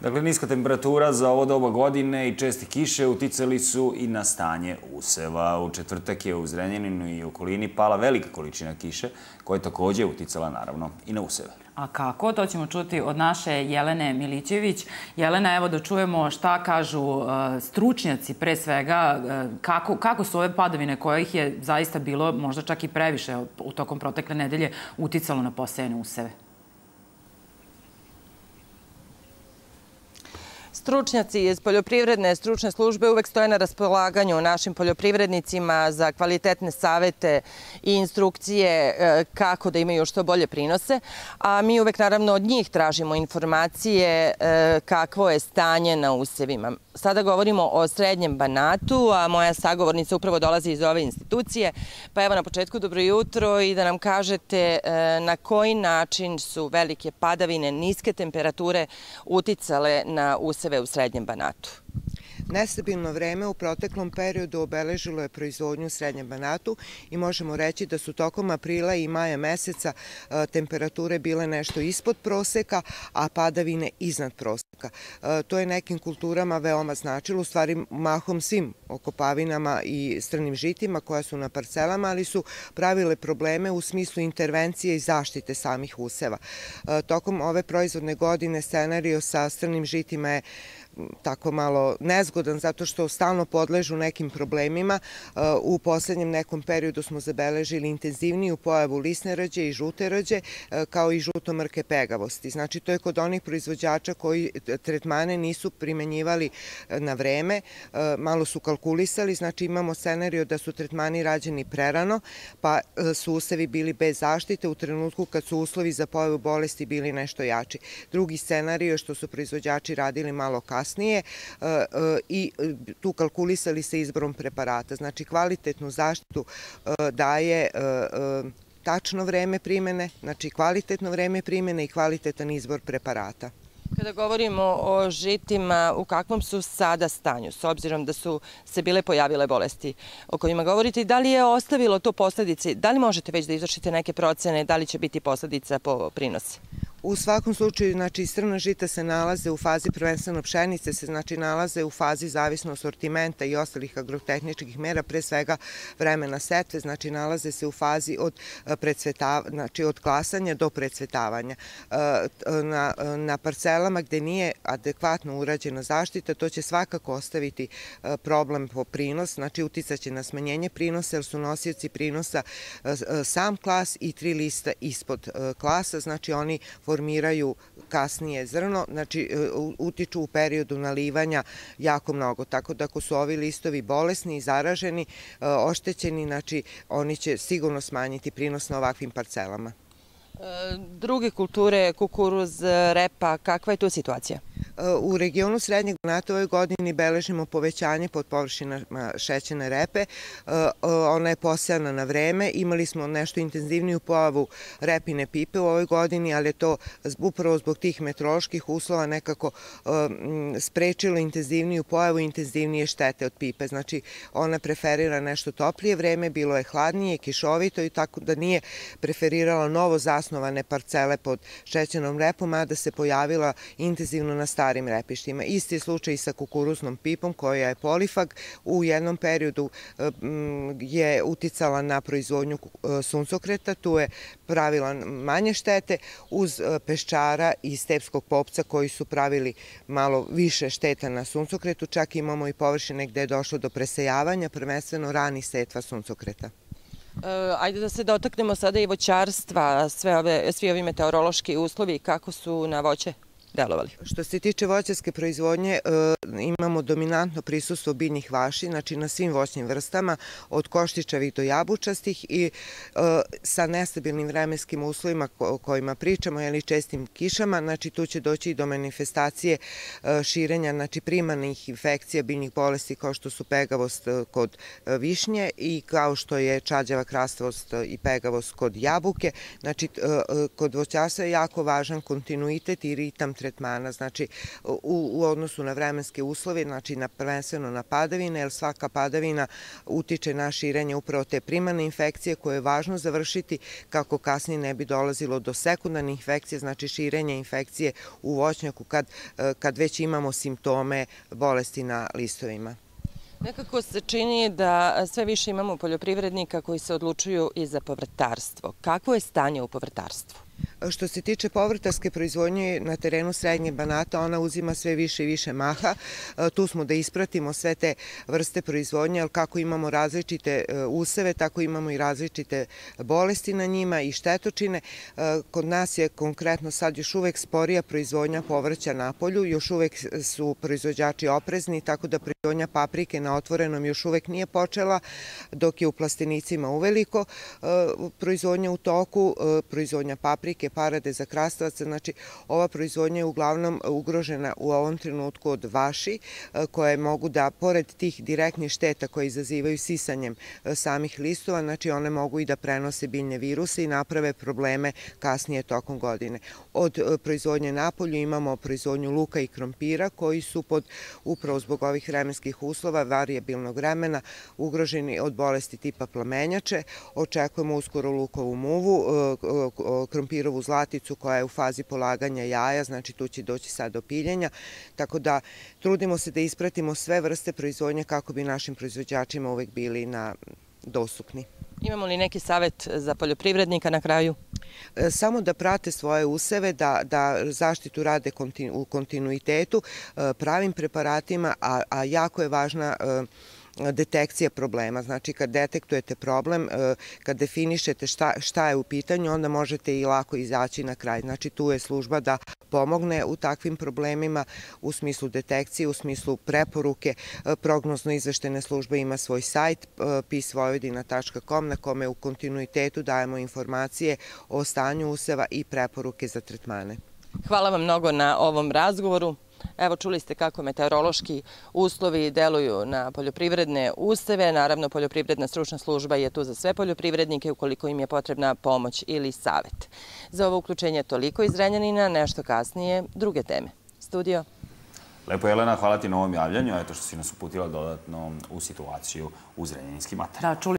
Dakle, niska temperatura za ovo doba godine i česte kiše uticali su i na stanje useva. U četvrtak je u Zrenjaninu i okolini pala velika količina kiše, koja je takođe uticala naravno i na useve. A kako? To ćemo čuti od naše Jelene Milićević. Jelena, evo da čujemo šta kažu uh, stručnjaci pre svega, uh, kako, kako su ove padavine kojih je zaista bilo možda čak i previše u tokom protekle nedelje uticalo na posejene useve. Stručnjaci iz poljoprivredne stručne službe uvek stoje na raspolaganju našim poljoprivrednicima za kvalitetne savete i instrukcije e, kako da imaju što bolje prinose, a mi uvek naravno od njih tražimo informacije e, kakvo je stanje na usevima. Sada govorimo o srednjem banatu, a moja sagovornica upravo dolazi iz ove institucije, pa evo na početku dobro jutro i da nam kažete e, na koji način su velike padavine, niske temperature uticale na useve u Srednjem Banatu. Nestabilno vreme u proteklom periodu obeležilo je proizvodnju u Srednjem Banatu i možemo reći da su tokom aprila i maja meseca e, temperature bile nešto ispod proseka, a padavine iznad proseka. E, to je nekim kulturama veoma značilo, u stvari mahom svim okopavinama i strnim žitima koja su na parcelama, ali su pravile probleme u smislu intervencije i zaštite samih useva. E, tokom ove proizvodne godine scenario sa strnim žitima je tako malo nezgodan zato što stalno podležu nekim problemima. Uh, u poslednjem nekom periodu smo zabeležili intenzivniju pojavu lisne rađe i žute rađe uh, kao i žutomrke pegavosti. Znači to je kod onih proizvođača koji tretmane nisu primenjivali uh, na vreme, malo su kalkulisali, znači imamo scenariju da su tretmani rađeni prerano, pa su usevi bili bez zaštite u trenutku kad su uslovi za pojavu bolesti bili nešto jači. Drugi scenariju je što su proizvođači radili malo kasno kasnije e, e, i e, tu kalkulisali se izborom preparata. Znači kvalitetnu zaštitu daje tačno vreme primene, znači kvalitetno vreme primene i kvalitetan izbor preparata. Kada govorimo o žitima, u kakvom su sada stanju, s obzirom da su se bile pojavile bolesti o kojima govorite, da li je ostavilo to posledice, da li možete već da izvršite neke procene, da li će biti posledica po prinosi? U svakom slučaju, znači, strna žita se nalaze u fazi prvenstveno pšenice, se znači nalaze u fazi zavisno sortimenta i ostalih agrotehničkih mera, pre svega vremena setve, znači nalaze se u fazi od e, predsvetavanja, znači od klasanja do predsvetavanja. E, na, na parcelama gde nije adekvatno urađena zaštita, to će svakako ostaviti problem po prinos, znači uticaće na smanjenje prinosa, jer su nosioci prinosa sam klas i tri lista ispod klasa, znači oni formiraju kasnije zrno, znači e, utiču u periodu nalivanja jako mnogo. Tako da ako su ovi listovi bolesni i zaraženi, e, oštećeni, znači oni će sigurno smanjiti prinos na ovakvim parcelama. E, druge kulture, kukuruz, repa, kakva je tu situacija? U regionu Srednjeg Banata ove godini beležimo povećanje pod površinama šećene repe. E, ona je posejana na vreme. Imali smo nešto intenzivniju pojavu repine pipe u ovoj godini, ali je to upravo zbog tih meteoroloških uslova nekako e, sprečilo intenzivniju pojavu i intenzivnije štete od pipe. Znači, ona preferira nešto toplije vreme, bilo je hladnije, kišovito i tako da nije preferirala novo zasnovane parcele pod šećenom repom, a da se pojavila intenzivno na starim repištima. Isti je slučaj i sa kukuruznom pipom koja je polifag. U jednom periodu e, je uticala na proizvodnju e, suncokreta, tu je pravila manje štete uz e, peščara i stepskog popca koji su pravili malo više šteta na suncokretu. Čak imamo i površine gde je došlo do presejavanja, prvenstveno rani setva suncokreta. Ajde da se dotaknemo sada i voćarstva, sve svi ovi meteorološki uslovi, kako su na voće delovali. Što se tiče voćarske proizvodnje, e, imamo dominantno prisustvo biljnih vaši, znači na svim voćnim vrstama, od koštičavih do jabučastih i e, sa nestabilnim vremenskim uslovima o kojima pričamo, ili čestim kišama, znači tu će doći i do manifestacije e, širenja, znači primarnih infekcija biljnih bolesti kao što su pegavost kod višnje i kao što je čađava krastavost i pegavost kod jabuke. Znači, kod voćarstva je jako važan kontinuitet i ritam tretmana, znači u, u odnosu na vremenske uslove, znači na prvenstveno na padavine, jer svaka padavina utiče na širenje upravo te primarne infekcije koje je važno završiti kako kasnije ne bi dolazilo do sekundarnih infekcije, znači širenje infekcije u voćnjaku kad, kad već imamo simptome bolesti na listovima. Nekako se čini da sve više imamo poljoprivrednika koji se odlučuju i za povrtarstvo. Kako je stanje u povrtarstvu? Što se tiče povrtarske proizvodnje na terenu Srednje Banata, ona uzima sve više i više maha. E, tu smo da ispratimo sve te vrste proizvodnje, ali kako imamo različite e, useve, tako imamo i različite bolesti na njima i štetočine. E, kod nas je konkretno sad još uvek sporija proizvodnja povrća na polju, još uvek su proizvođači oprezni, tako da proizvodnja paprike na otvorenom još uvek nije počela, dok je u plastenicima uveliko proizvodnja u toku, proizvodnja paprike, parade za krastavaca. Znači, ova proizvodnja je uglavnom ugrožena u ovom trenutku od vaši, e, koje mogu da, pored tih direktnih šteta koje izazivaju sisanjem e, samih listova, znači one mogu i da prenose biljne viruse i naprave probleme kasnije tokom godine. Od e, proizvodnje napolju imamo proizvodnju luka i krompira koji su pod, upravo zbog ovih vremenskih uslova, variabilnog vremena, ugroženi od bolesti tipa plamenjače. Očekujemo uskoro lukovu muvu, krompirovu zlaticu koja je u fazi polaganja jaja, znači tu će doći sad do piljenja, tako da trudimo se da ispratimo sve vrste proizvodnje kako bi našim proizvođačima uvek bili na dostupni. Imamo li neki savet za poljoprivrednika na kraju? E, samo da prate svoje useve, da, da zaštitu rade u kontinuitetu e, pravim preparatima, a, a jako je važna uh, detekcija problema. Znači, kad detektujete problem, e, kad definišete šta, šta je u pitanju, onda možete i lako izaći na kraj. Znači, tu je služba da pomogne u takvim problemima u smislu detekcije, u smislu preporuke. E, prognozno izveštene službe ima svoj sajt e, pisvojvodina.com na kome u kontinuitetu dajemo informacije o stanju useva i preporuke za tretmane. Hvala vam mnogo na ovom razgovoru. Evo čuli ste kako meteorološki uslovi deluju na poljoprivredne useve. Naravno, poljoprivredna stručna služba je tu za sve poljoprivrednike ukoliko im je potrebna pomoć ili savet. Za ovo uključenje toliko iz Renjanina, nešto kasnije druge teme. Studio. Lepo, Jelena, hvala ti na ovom javljanju. Eto što si nas uputila dodatno u situaciju u Zrenjaninski mater. Da, čuli